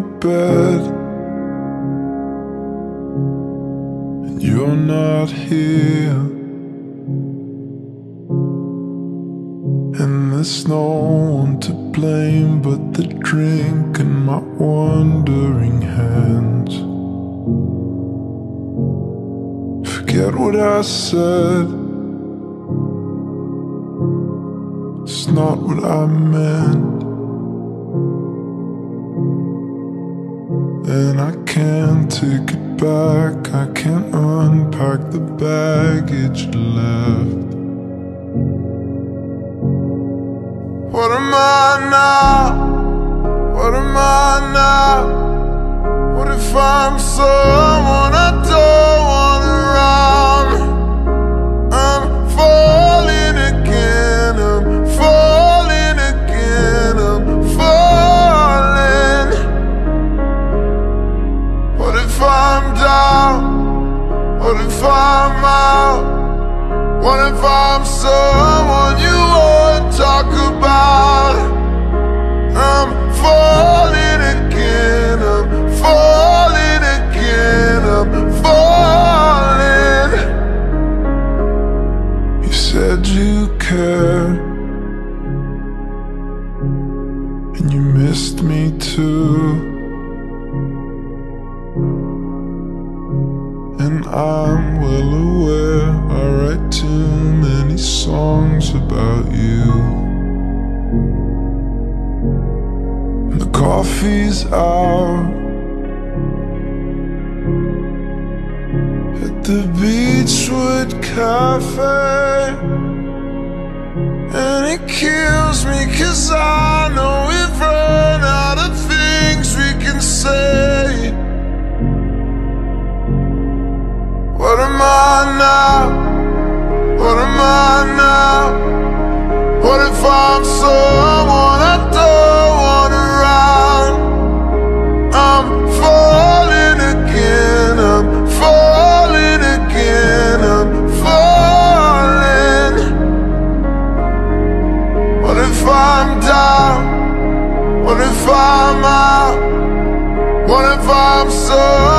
bed. And you're not here. And there's no one to blame But the drink and my wandering hands. Forget what I said. It's not what I meant. And I can't take it back. I can't unpack the baggage left. What am I now? What am I now? What if I'm someone you won't talk about? I'm falling again, I'm falling again, I'm falling. You said you cared, and you missed me too. And I'm about you. The coffee's out at the Beachwood Cafe. And it kills me cause I I'm? I'm falling again, I'm falling again, I'm falling. What if I'm down? What if I'm out? What if I'm someone